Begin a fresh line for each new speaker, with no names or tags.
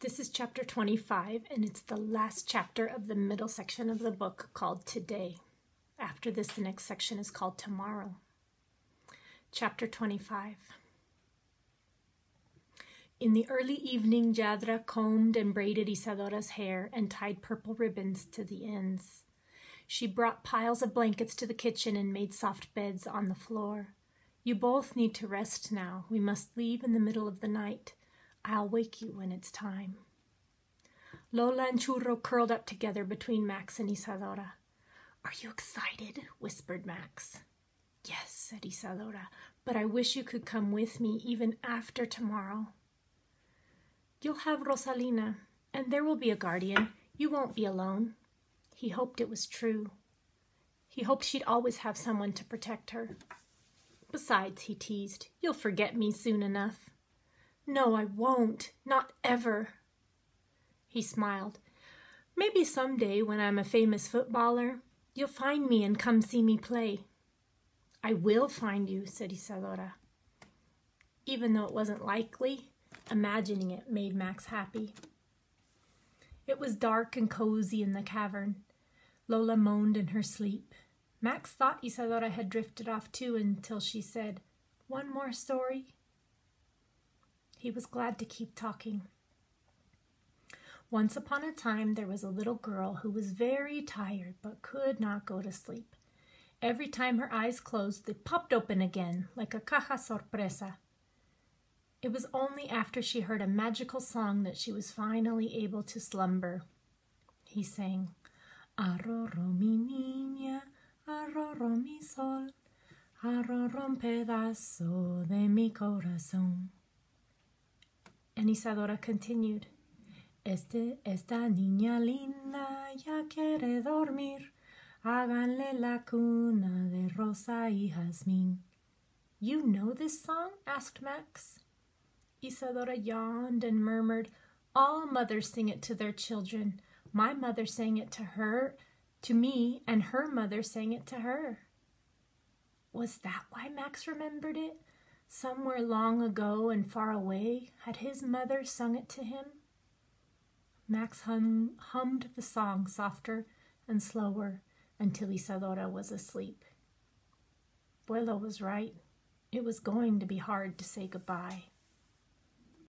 This is chapter 25, and it's the last chapter of the middle section of the book called Today. After this, the next section is called Tomorrow. Chapter 25. In the early evening, Jadra combed and braided Isadora's hair and tied purple ribbons to the ends. She brought piles of blankets to the kitchen and made soft beds on the floor. You both need to rest now. We must leave in the middle of the night. I'll wake you when it's time. Lola and Churro curled up together between Max and Isadora. Are you excited? whispered Max. Yes, said Isadora, but I wish you could come with me even after tomorrow. You'll have Rosalina, and there will be a guardian. You won't be alone. He hoped it was true. He hoped she'd always have someone to protect her. Besides, he teased, you'll forget me soon enough. No, I won't. Not ever. He smiled. Maybe some day when I'm a famous footballer, you'll find me and come see me play. I will find you, said Isadora. Even though it wasn't likely, imagining it made Max happy. It was dark and cozy in the cavern. Lola moaned in her sleep. Max thought Isadora had drifted off too until she said, One more story? He was glad to keep talking. Once upon a time, there was a little girl who was very tired but could not go to sleep. Every time her eyes closed, they popped open again, like a caja sorpresa. It was only after she heard a magical song that she was finally able to slumber. He sang, Arroro mi niña, arroro mi sol, arroro un pedazo de mi corazón. And Isadora continued, este, esta niña linda ya quiere dormir. Háganle la cuna de rosa y jazmín. You know this song? asked Max. Isadora yawned and murmured, All mothers sing it to their children. My mother sang it to her, to me, and her mother sang it to her. Was that why Max remembered it? Somewhere long ago and far away, had his mother sung it to him? Max hum, hummed the song softer and slower until Isadora was asleep. Buelo was right. It was going to be hard to say goodbye.